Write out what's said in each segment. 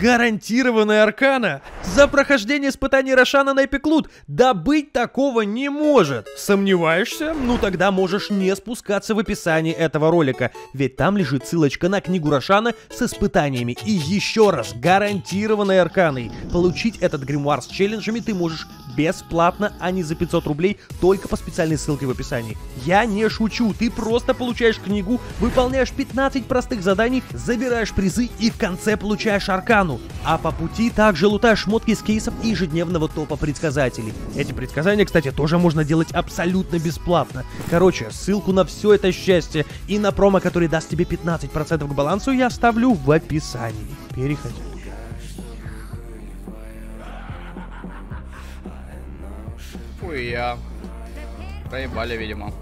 Гарантированная аркана. За прохождение испытаний Рошана на Эпиклут. Да быть такого не может. Сомневаешься? Ну тогда можешь не спускаться в описании этого ролика. Ведь там лежит ссылочка на книгу Рошана с испытаниями. И еще раз, гарантированной арканой. Получить этот гримуар с челленджами ты можешь бесплатно, а не за 500 рублей, только по специальной ссылке в описании. Я не шучу, ты просто получаешь книгу, выполняешь 15 простых заданий, забираешь призы и в конце получаешь аркану. А по пути также лутаешь шмотки из кейсов и ежедневного топа предсказателей. Эти предсказания, кстати, тоже можно делать абсолютно бесплатно. Короче, ссылку на все это счастье и на промо, который даст тебе 15% к балансу, я оставлю в описании. Переходи. Хуя. Проебали, видимо.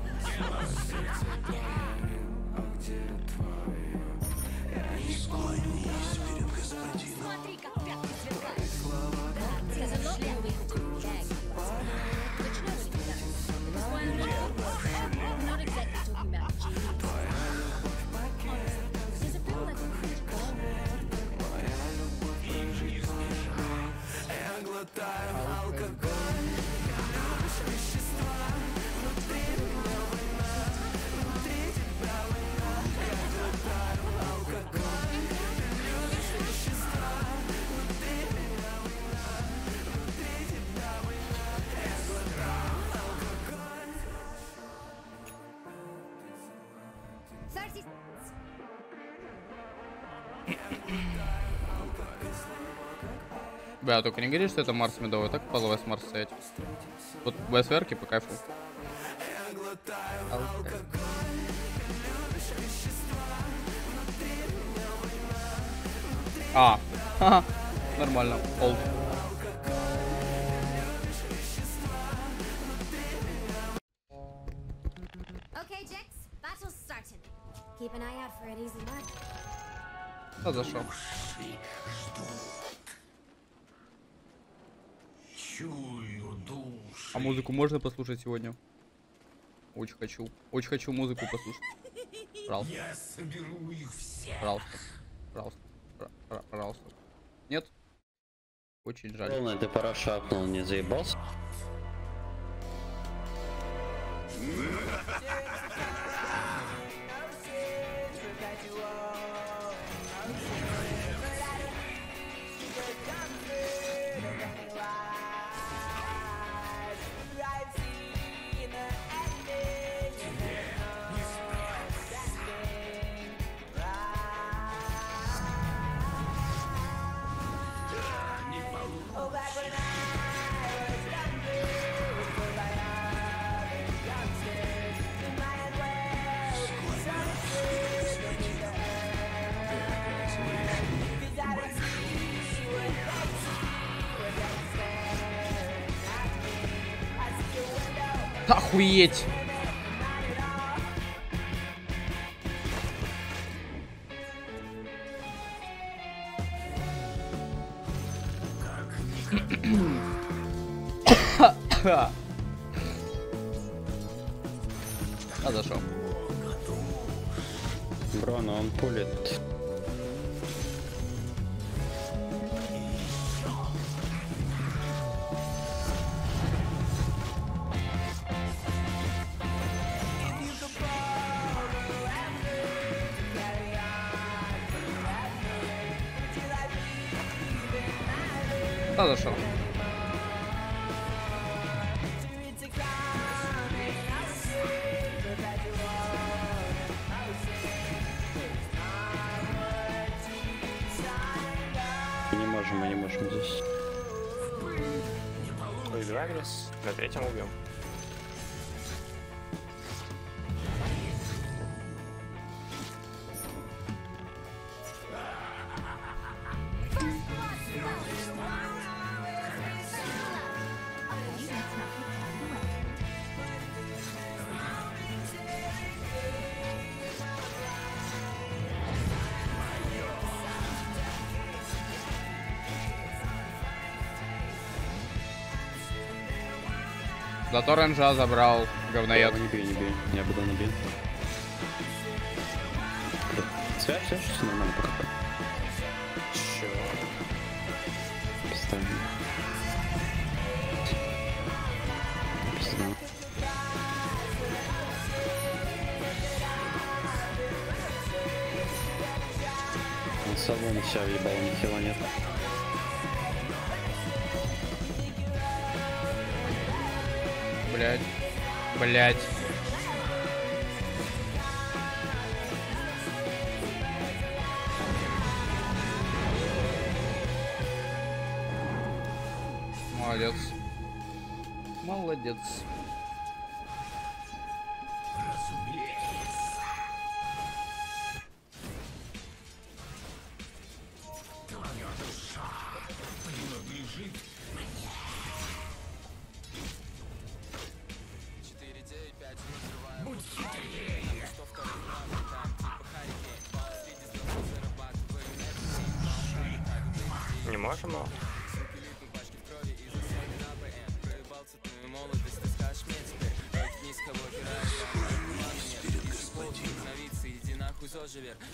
Бля, только не говори, что это Марс медовый, так по с Марс стоять. Вот БСВРки по кайфу. А, ха, нормально, олд. Можно послушать сегодня? Очень хочу. Очень хочу музыку послушать. Пожалуйста. Я соберу их всех. Пожалуйста. Пожалуйста. Пожалуйста. Нет? Очень жаль. Полный ты пора шапнул, не заебался? Охуеть! А зашел. Мы не можем, мы не можем здесь. Убиваем нас, на третьем убьем. Зато ренжа забрал говноед. Не бей, не бей. Я буду не бей. Связь, все, все нормально пока. Чё? ставим. Всё. Он салон вся въебал, ни хила нет. Блять. Блять. Молодец. Молодец.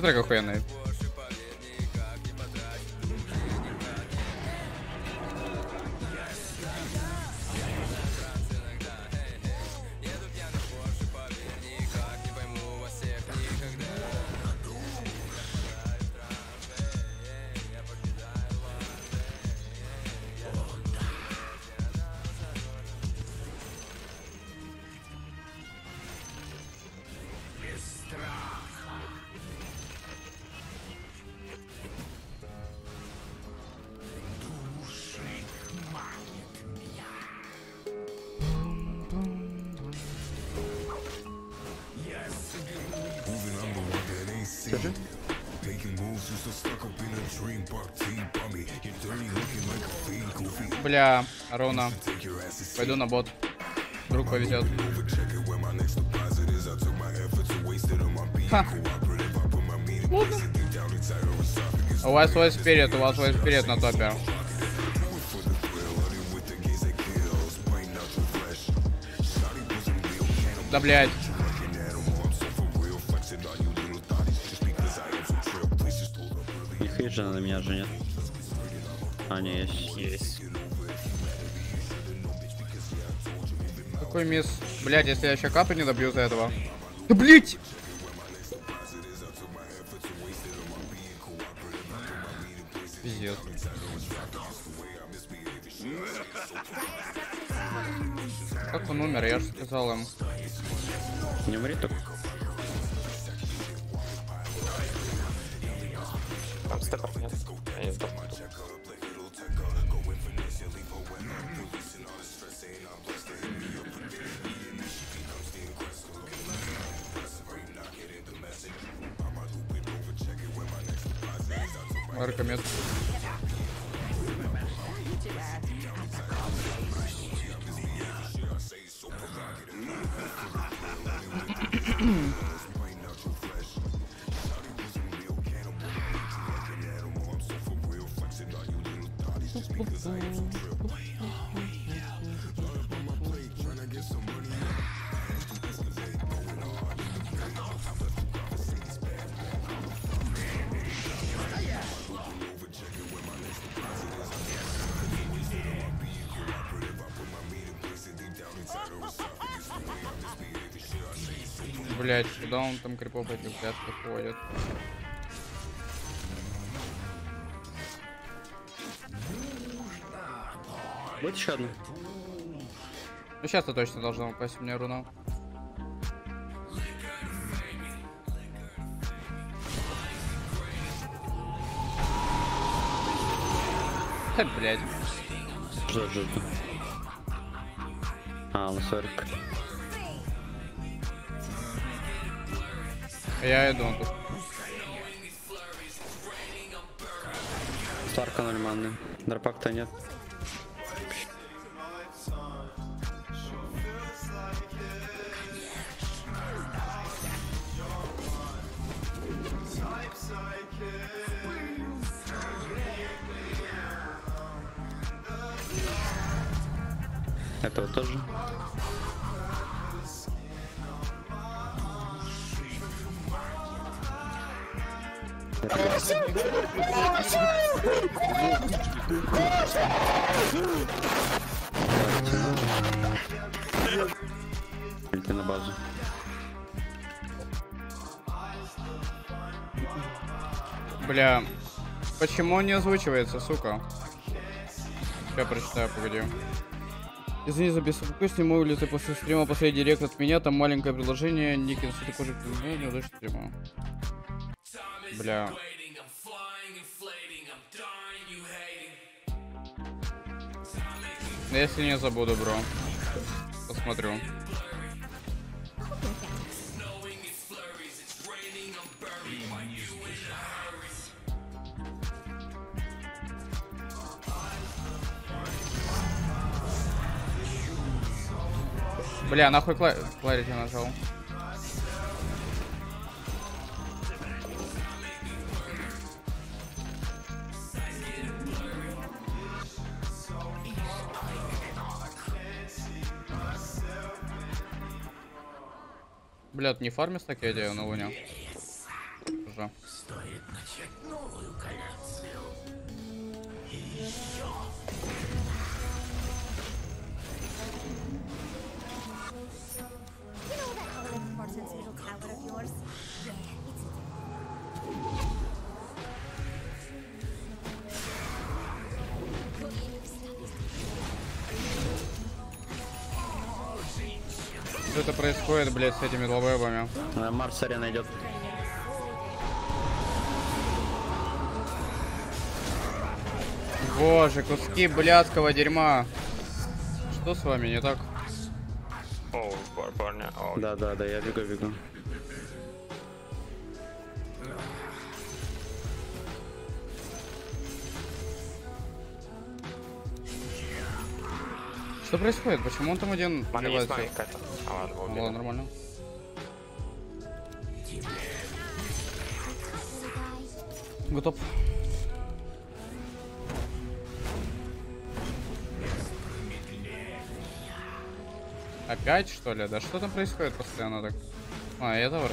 трек охуенный. Moving, Cooperative. I put my meaning basically down inside her esophagus. У вас свой спирит, у вас свой спирит на топе. For the early. Не хейт же на меня же нет. А, не, есть. Есть. Какой мисс? Блять, если я еще капы не добью за этого. Да блять! Пиздец. Как он умер? Я же сказал им. Не умри только. Там степов нет. Я не сдох. Блять, куда он там крипов этих плясках ходит? Будет еще одна? Ну сейчас-то точно должно упасть у меня руна. Ха, блядь. Жду, жду. А, ну 40. Я иду. Старка ноль. Дропак-то нет. Идти на базу. Бля, почему он не озвучивается, сука? Я прочитаю, погоди. Извини за беспокойство, не мог ли ты после стрима последний директ от меня, там маленькое приложение, Никин, что такое же неудачно стрима. Бля. Если не забуду, бро. Посмотрю. Бля, нахуй кла Кларити нажал. Бля, ты не фармишь такие идеи на луне? Что это происходит, блядь, с этими ловебами? Э, Марс арена идет. Боже, куски блядского дерьма. Что с вами не так? О, парня. Да, да, да, я бегу, бегу. Что происходит? Почему он там один Мана есть, какая-то. А, ладно, убили. ладно, нормально. Готов. Опять что ли? Да что там происходит постоянно так? А, это вр-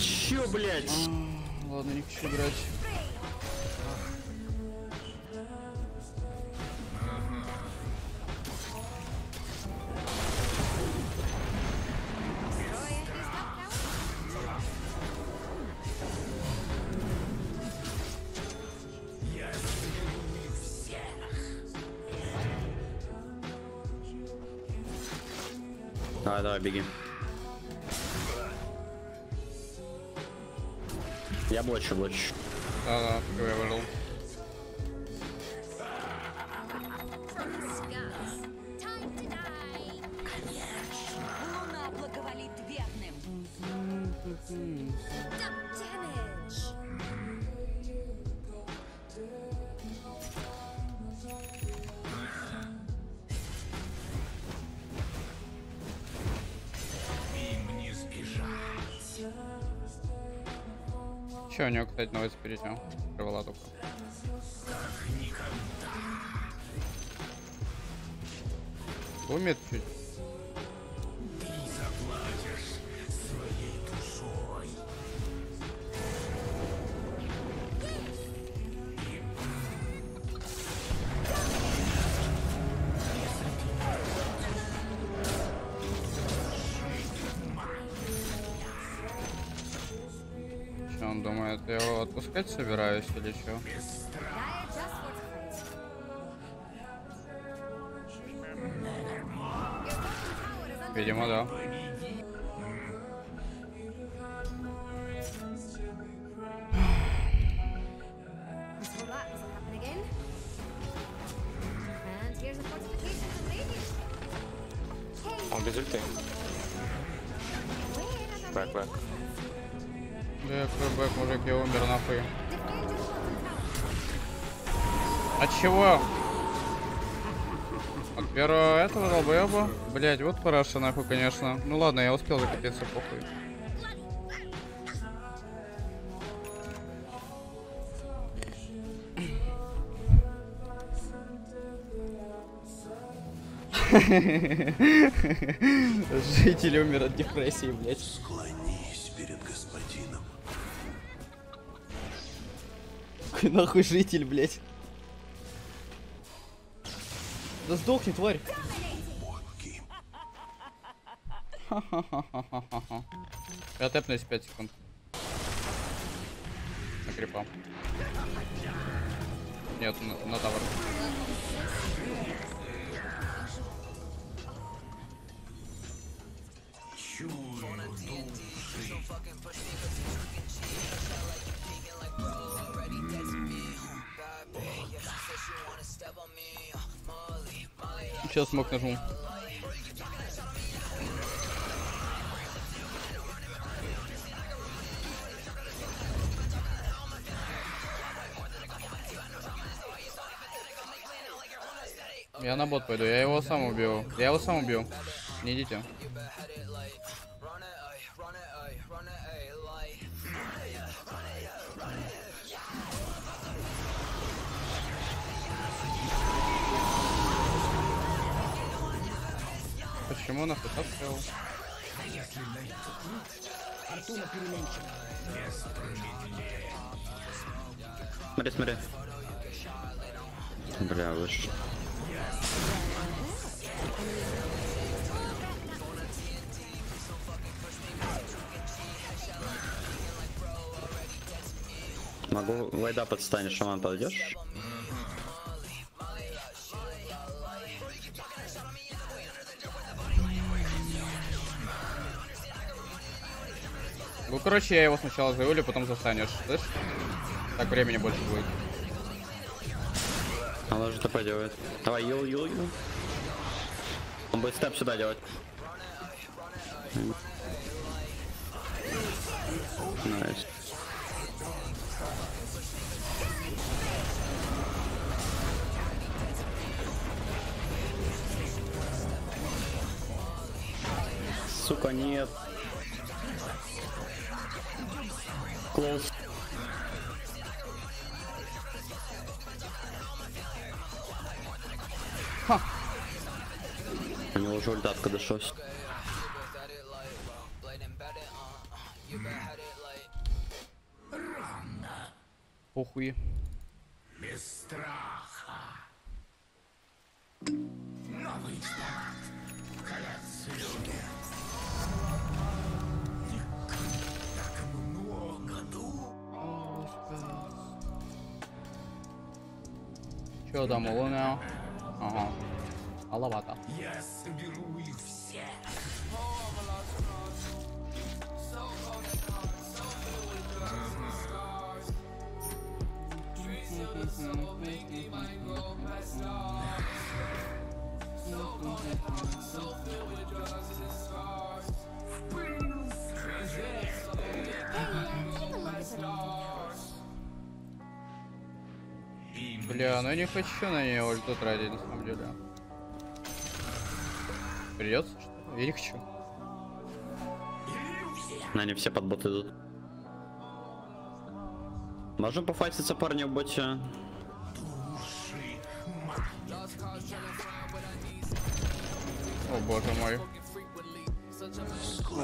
Чё, блядь? Ладно, не хочу играть. Давай, давай, беги. Я блочу, блочу. Да-да, я у него, кстати, новый спереди. Привела только. Умеет чуть. Я его отпускать собираюсь или что? Видимо, да. Блять, вот параша нахуй, конечно. Ну ладно, я успел закатиться, похуй. Житель умер от депрессии, блять. Склонись перед господином. Какой нахуй житель, блять. Да сдохни, тварь. Я тэпнусь 5 секунд. На крипа. Нет, на, на тавр. Сейчас смог нажму. Я на бот пойду, я его сам убил. Я его сам убил. Не идите. Почему на хп стрел? Смотри, смотри. Бля, выше. Могу вайда подстанешь, шаман подойдешь? Ну, короче, я его сначала заявлю, потом застанешь. Слышь? Так времени больше будет. Она же ТП делает. Давай, ю. Он будет step сюда делать. Nice. Сука, нет. Клоус. Него уже ультатка дошлась. Похуй. Без страха. Новый много дум. Че там, луна? Ага. Маловато. Я соберу их всех. Бля, ну я не хочу на нее ульту тратить, на самом деле. Придется, что ли? Я не хочу. На они все под бот идут. Можем пофайтиться, парни, в боте? О боже мой.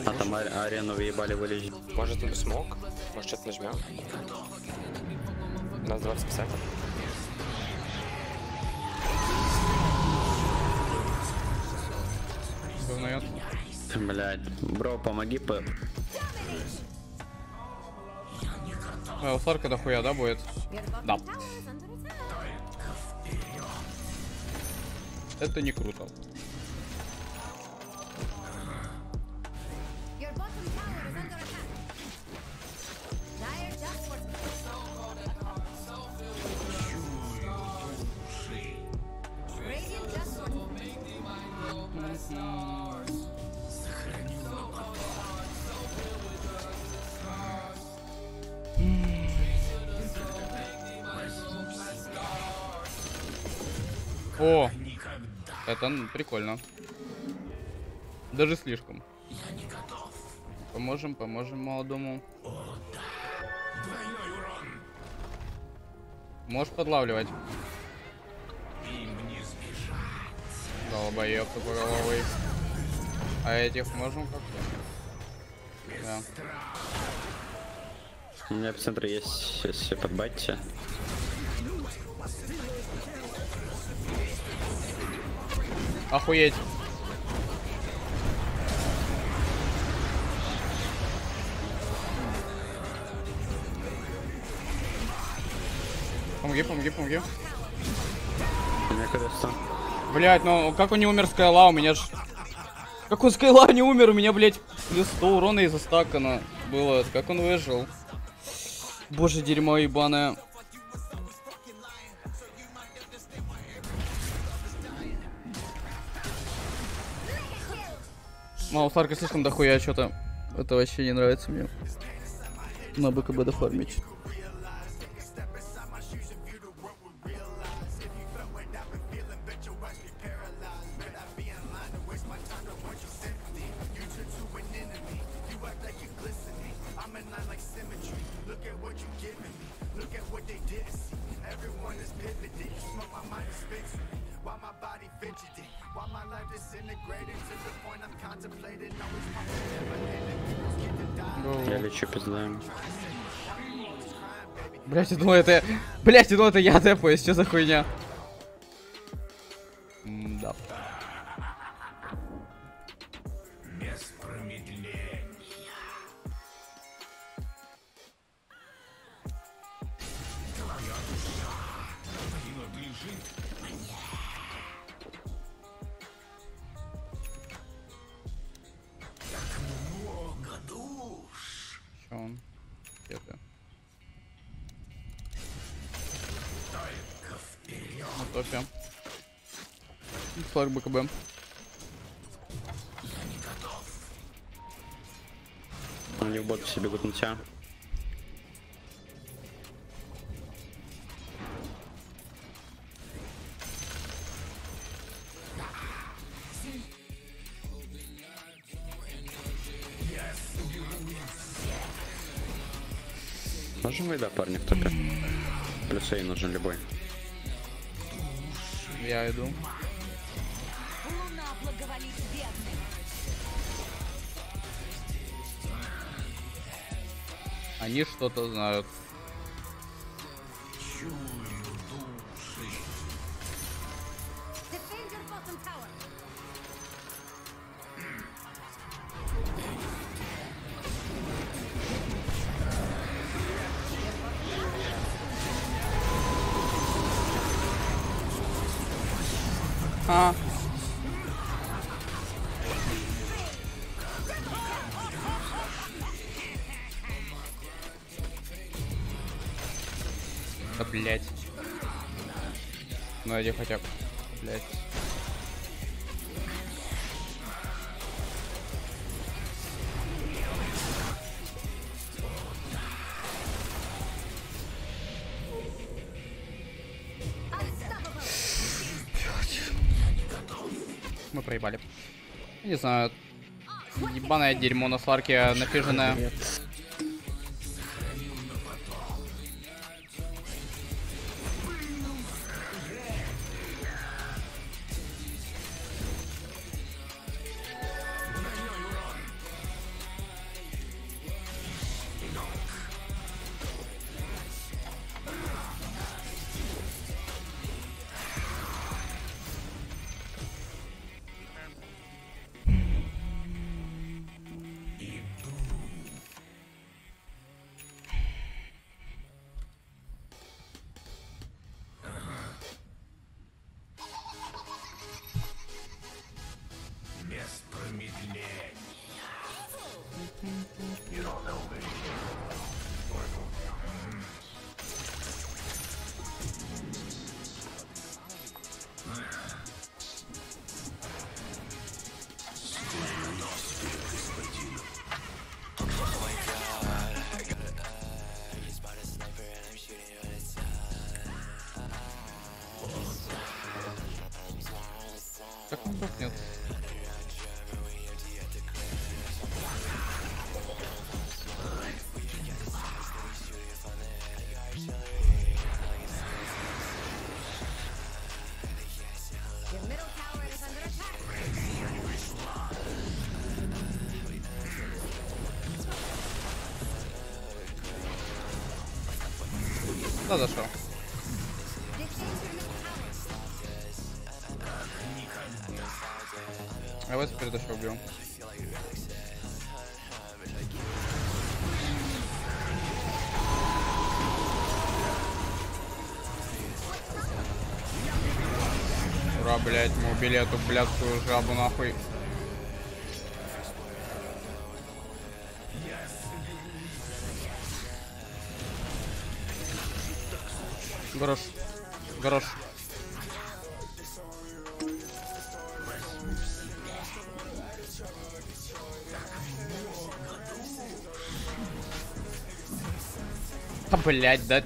А там а- арену въебали вылечить. Может смог? Может что-то нажмем? У нас 20%. Говноед. Блять, бро, помоги по... Ой, у Сларка дохуя, да, будет? Да. Это не круто. Прикольно. Даже слишком. Поможем, поможем молодому. Можешь подлавливать. Долбоеб тупоголовый. А этих можем как-то? Да. У меня в центре есть, если подбайте. Охуеть. Помоги, помоги, помоги. У меня КД-100. Блять, ну как он не умер Скайла, у меня ж... Как он Скайла не умер, у меня, блять, плюс 100 урона из-за стакана было. Как он выжил? Боже, дерьмо ебаное. Мало Сларка слишком дохуя что-то. Это вообще не нравится мне. На БКБ дофармить. Я лечу пиздаем. Блять, я думал, это... Блять, я думал, это я тэпаюсь, что за хуйня? Они что-то знают. Иди хотя бы. Блять. Мы проебали. Не знаю. Ебаное дерьмо на сларке напиженное. Так Да, middle tower. А вот теперь дошел убил. Ура, блядь, мы убили эту блядскую жабу нахуй. Грош. Грош. А, блядь, да.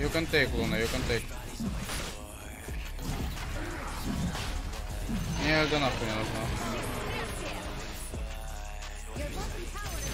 You can take, Луна, you can take. Мне да нахуй не нужно. Your bottom tower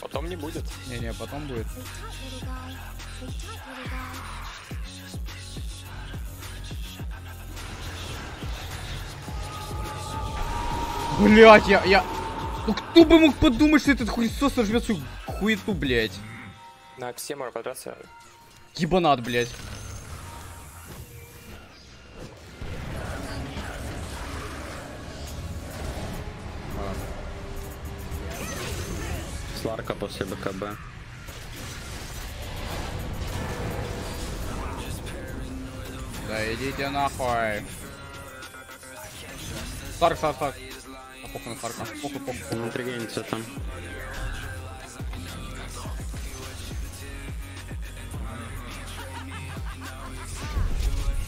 Потом не будет. Не-не, потом будет. Блять, я, я... Ну кто бы мог подумать, что этот хуесос сожмет свою хуету, блять. На все можно подраться. Ебанат, блять. Сларка после БКБ. Да идите нахуй. Старк, старк, старк. А похуй на Старка. Похуй, похуй, похуй. Тригенится там.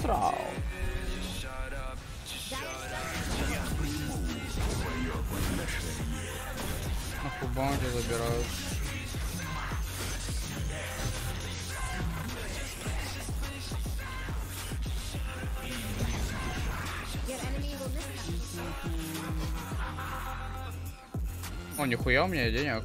Срал. Нахуй баунти забирают. О, нихуя у меня денег.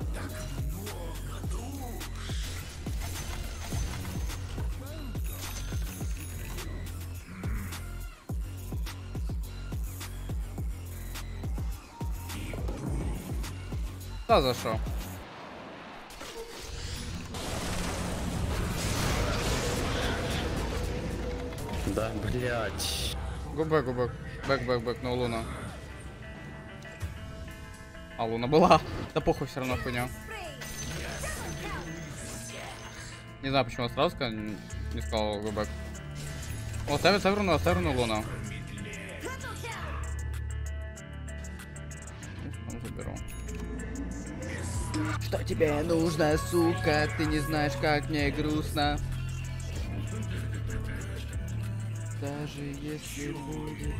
Да, за что? Да, блять. Go back, go back. Back, back, back, но луна. А, луна была. Да похуй, все равно хуйня. Не знаю, почему я сразу не сказал go back. О, ставит Северну, а Северну луна. Что тебе нужно, сука? Ты не знаешь, как мне грустно. Даже если будет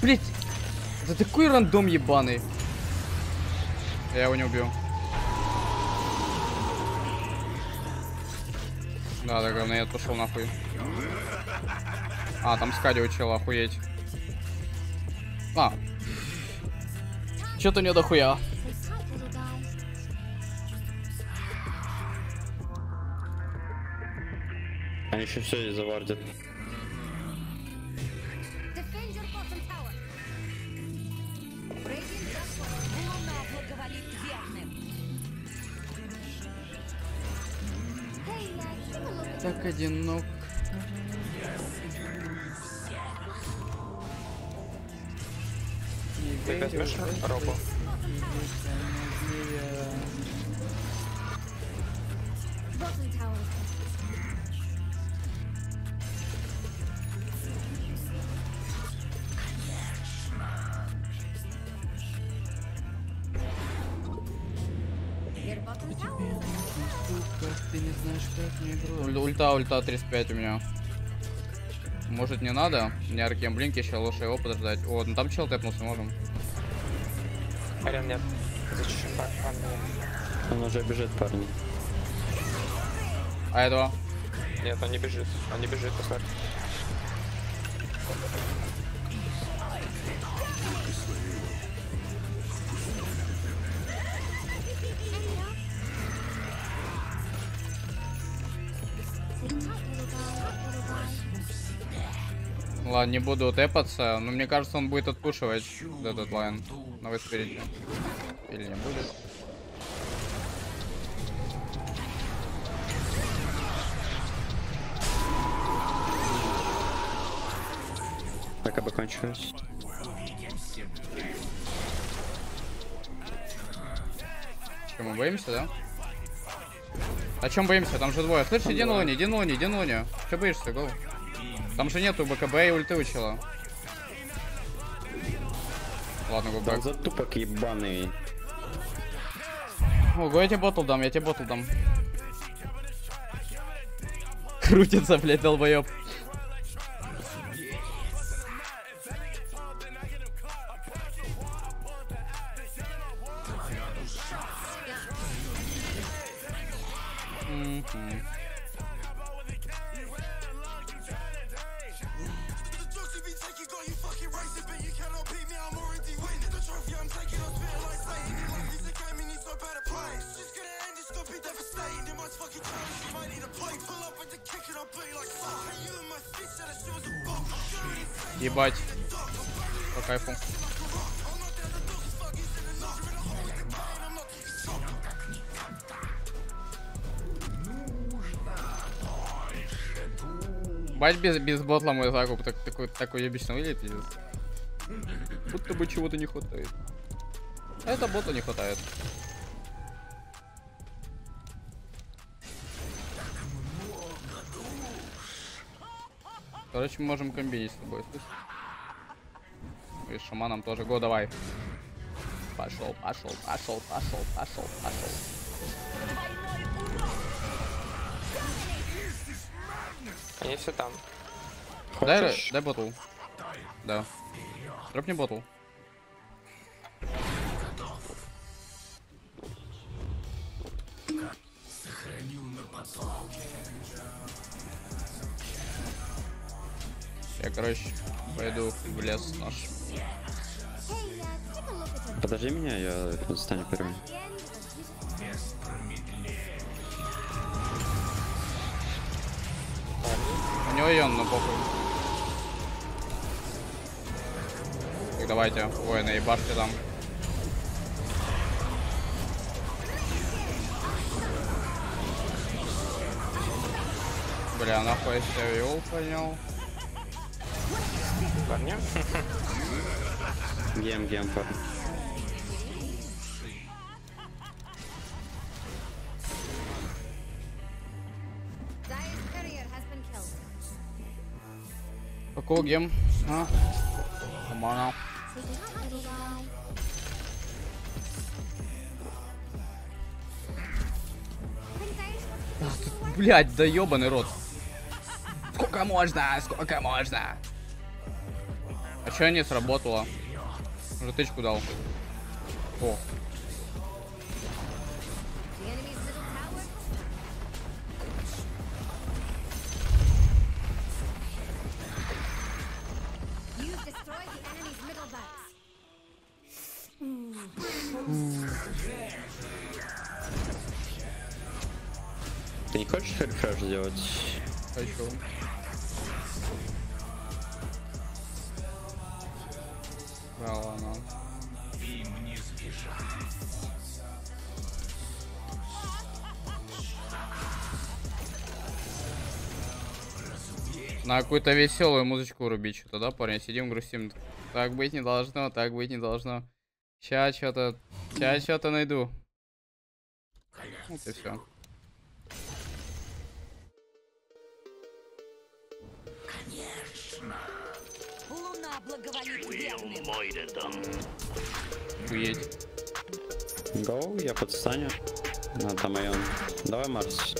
Блять! Это такой рандом ебаный. Я его не убью. Да, да, говноед пошел нахуй. А, там Скади учил, охуеть. А. Чё-то не дохуя. Sit tight, little guy. Они еще все завардят. Defend your как мне играть. Ульта, ульта 35 у меня. Может не надо? Не аркем блинки, еще лучше его подождать. О, ну там чел тэпнулся, можем. Арен нет. Зачем? А, ну, Он уже бежит, парни. А этого? Нет, он не бежит. Он не бежит, посмотри. Ладно, не буду тэпаться, но мне кажется, он будет отпушивать этот лайн. Но вы спереди. Или не будет? Так АБ кончилось. Что, мы боимся, да? О чем боимся? Там же двое. Слышь, иди луне, иди луне, иди луне. Че боишься, гоу? Там же нету БКБ и ульты у Ладно, Там губак. затупок ебаный. Ого, я тебе ботл дам, я тебе ботл дам. Крутится, блядь, долбоеб. Мгм. Ебать. По кайфу. Бать без, без ботла мой закуп так, такой, такой обычно выглядит, пиздец. Будто бы чего-то не хватает. А это бота не хватает. Короче, мы можем комбинить с тобой. слышь? И с шаманом тоже. Го, давай. Пошел, пошел, пошел, пошел, пошел, пошел. Они все там. Дай, Хочешь? дай ботл. Да. Дропни ботл. Я, короче, пойду в лес наш. Подожди меня, я стану первым. У него Йон, но похуй. Так, давайте, воины, ебашьте там. Бля, нахуй я себя вел, понял. Парни. Гем, гем, killed. Какого гем? А? Dire's Блять, да ебаный рот. Сколько можно? Сколько можно? Destroyed the enemy's middle barracks. Ты не хочешь рефреш сделать? хочу. На какую-то веселую музычку рубить что-то, да, парни? Сидим, грустим. Так быть не должно, так быть не должно. Сейчас что-то, сейчас что-то найду. Вот и все. Уедь. Гоу, я подстаню. На Тамайон. Давай, Марс.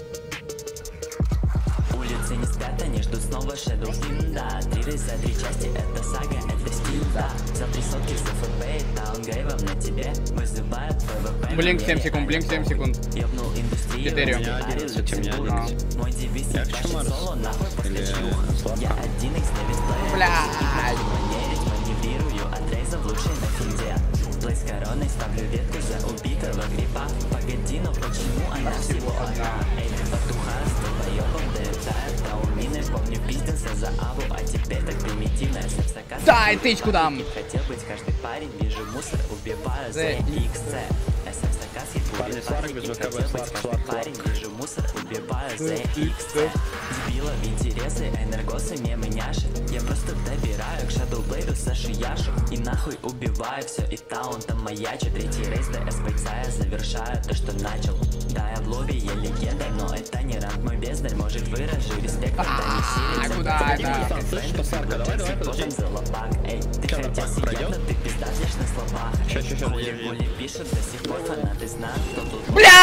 Не они ждут снова Shadow Team, да Три рейса, три части, это сага, это стиль, да За три сотки с ФП, таунгрейвом на тебе Вызывает ПВП Блинк 7 секунд, блинк 7 секунд. Ёбнул индустрию. У меня ударил 11, у меня Люксембург. 11. Мой девиз Я не хочу тащит Марс. соло, нахуй после Или шлюх. Я один x на Блядь. манерить, маневрирую от рейза в лучшей на финде Плей с короной, ставлю ветку за убитого гриба Погоди, но почему она всего одна? Эй, ты потуха, Дай тычку дам. Хотел быть каждый парень, вижу мусор, убиваю за XC СМСК хит Парни, сварк парень, без ВКБ, сварк, сварк, вижу мусор, убиваю за XC Дебилов интересы, энергосы не меняшит Я просто добираю к Shadow Blade Саши Яшу И нахуй убиваю все, и таун там маячит. Третий рейс до СПЦ я завершаю то, что начал. Да, я в лобби, я легенда, но это не ранг мой бездарь Может выражу респект, когда не силится. куда это? фрэнк, посадка, давай, давай, подожди. за лобак. Эй, ты Чё, хотел так, сиять, пройдёт? но ты пиздаж лишь на словах. Ща, ща, ща, пишет до сих пор фанаты знают, костях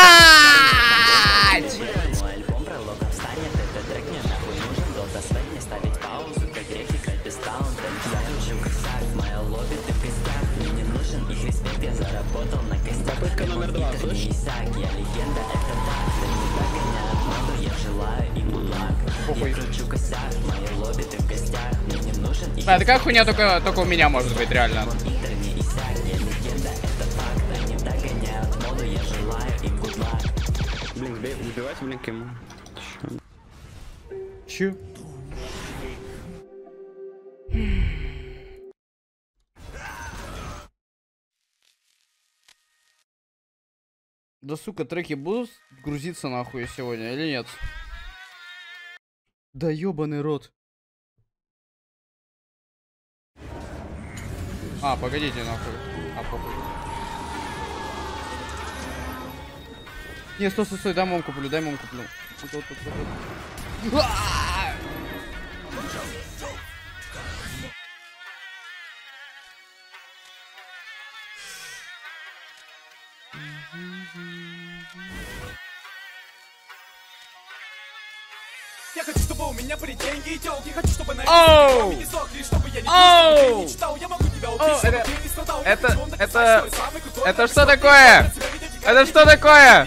Попытка это так ты не такая хуйня только, только у меня может быть, реально. Блин, сбивайте блинк ему. Чё? Да сука, треки будут грузиться нахуй сегодня или нет? Да ёбаный рот. А, погодите нахуй. Не, стой, стой, стой, дай мом куплю, дай мом куплю. Вот, вот, вот, вот, вот. Я хочу, чтобы у меня были деньги и телки Хочу, чтобы на Оу! не сдохли Чтобы я не Оу! не читал Я могу тебя убить, чтобы ты не страдал это- это- это что такое? Это что такое?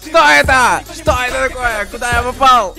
Что это? Что это такое? Куда я попал?